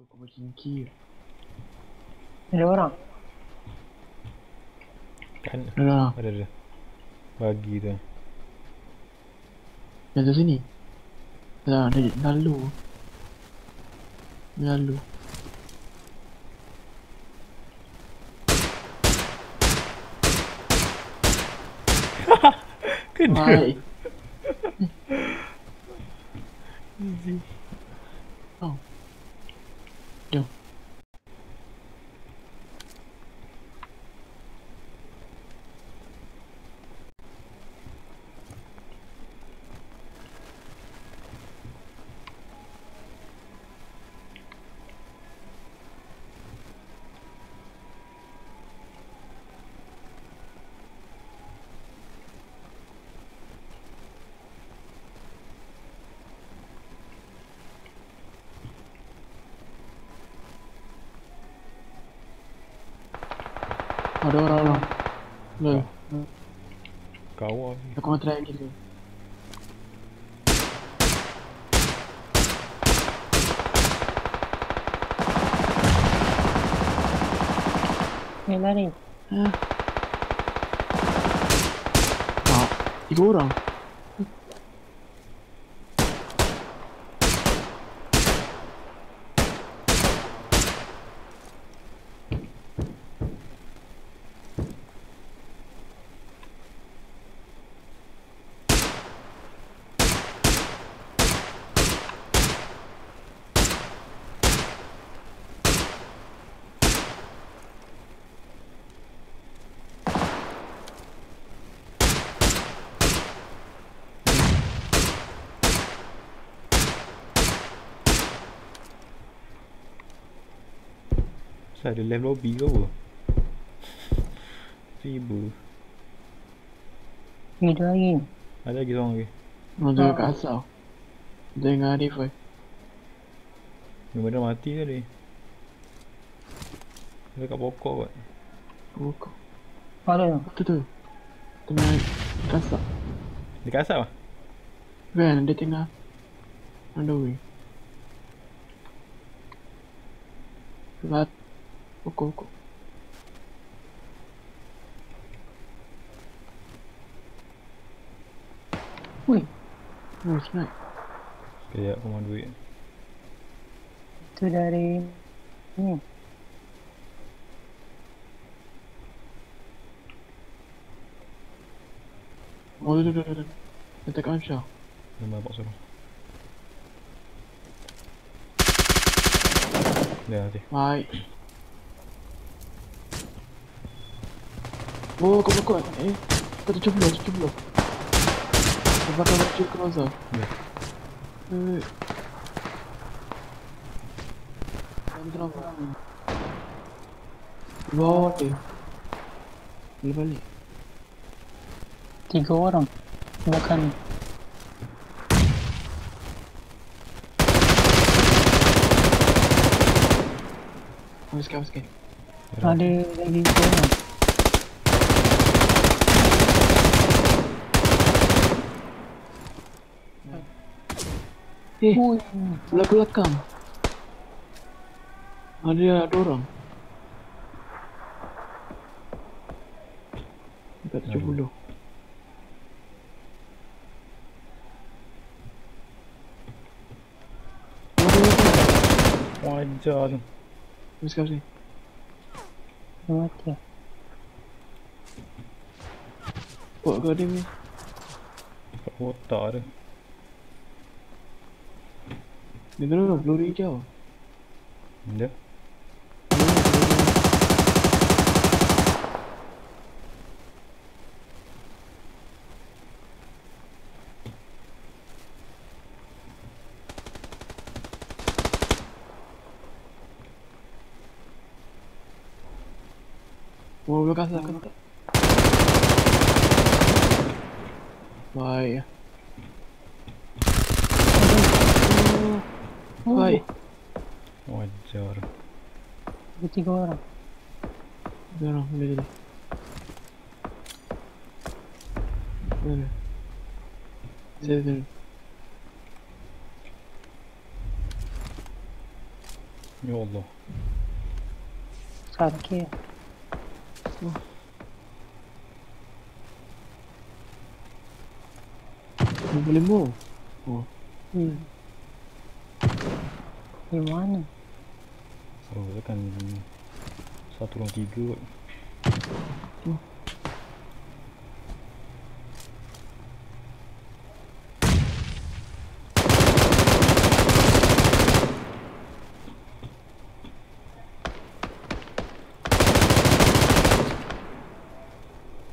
Kau macam kill. Ada orang. Kan Dah, ada ada. Bagi tu. yang tu sini. Dah, dah lalu. Lalu. Kena. Baik. Oh. Jom. Ada orang lah. Loh, Kau ni. aku mau try lagi dulu. Ni lari. Ah, tiga orang. Saya ada live lobby ke apa? Ribu. Ni ada lagi. Ada lagi seorang lagi. Mau jaga kat asal. Dia dengan Arif eh. Memang dah mati tadi. Dia kat pokok kot. Buka. Ada. Tu tu. Tengah kasak. Dekat asap lah. Kan dia tengah on the way. Lat. Pukul pukul. Ui, Oh, snipe. Sekejap aku mau duit. tu dari ni. Oh, tu tu tu tu. Dia tak on shot. Dia nampak suruh. Dia nanti. Baik. Oh, kau kuat. Eh, kau tujuh puluh, tujuh puluh. Kau bakal macam crosser. Ya. Eh. Kau drop. Bawah dia. Balik balik. Tiga orang. Belakang ni. Oh, sekarang sikit. Ada lagi orang. Eh, Ui, belakang-belakang. Ada ada orang. Dekat tujuh puluh. Wajar tu. Ni sekarang sini. mati. Buat kau ni. Kat otak dia. Dia kena peluru hijau. Dia. Oh, belakang sana kan tak. Baik. Oh, Baik. Wajar. Ada tiga orang. Ada orang, boleh jadi. Mana? Saya dulu. Ya Allah. Sakit. Lima lima. Oh. Hmm. Di mana? Oh, dia kan satu orang tiga kot.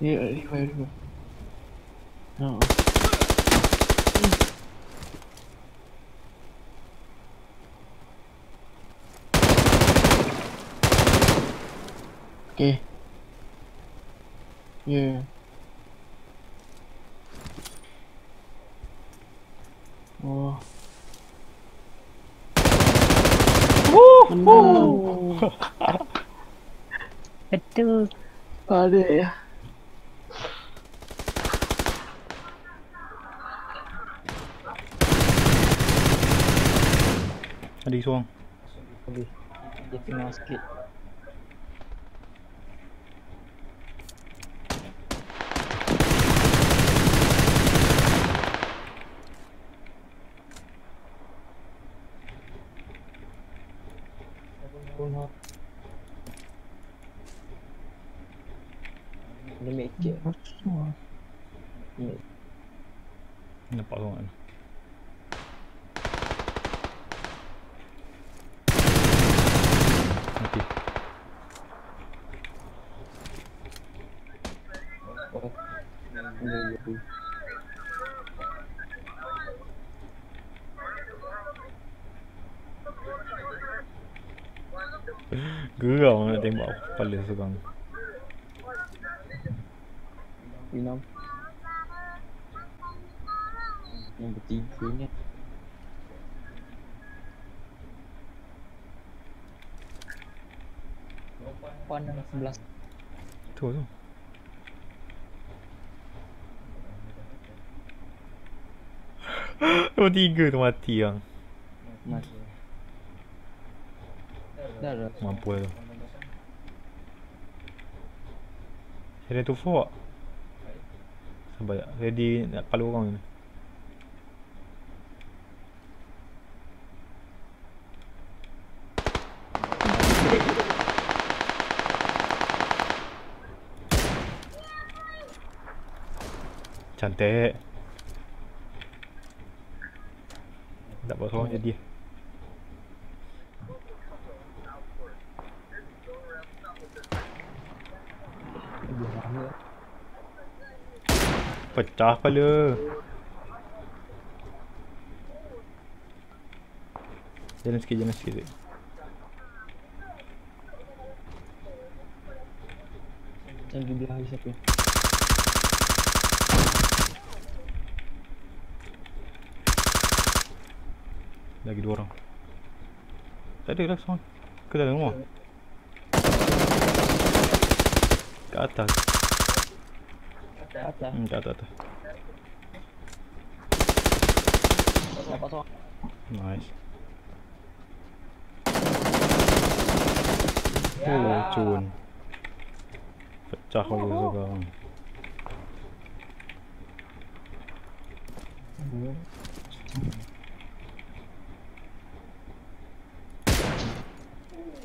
Ni revive revive. Ha. Okay. Yeah. Oh. Oh. Betul. Ada ya. Ada seorang. Dia tengah sikit. Dia make it. Semua. Nampak seorang. Mati. Oh. Dia jadi. Geram nak tembak kepala Minum Nombor tiga ni Puan sebelas. Betul tu. Nombor tiga tu mati yang Mati. Dah dah. Mampu lah tu. Hidden to four. Sampai tak? Ready nak kepala orang ni Cantik Tak buat seorang jadi dia Pecah kepala Jalan sikit, jalan sikit. Yang di belah siapa? Lagi dua orang. Tak ada lah seorang Ke dalam rumah? Ke atas Atas. Hmm, ke atas atas Nampak seorang. Nice Oh, cun Pecah kau sekarang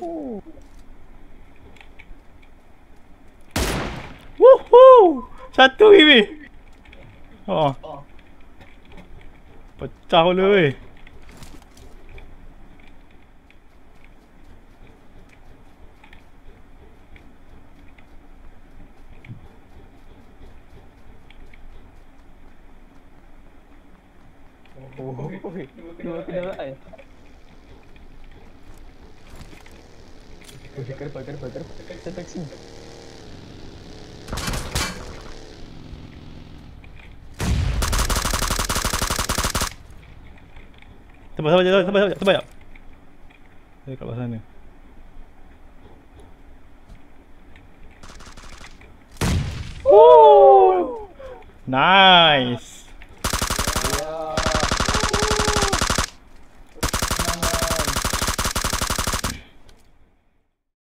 Woohoo! Satu ini. Oh. Pecah pula weh. Oh, dua kenderaan. Oh, dekat depan, dekat depan, dekat Sabar, sabar, sabar, sabar, sabar, sabar. Dia kat bawah sana. Woo! Nice.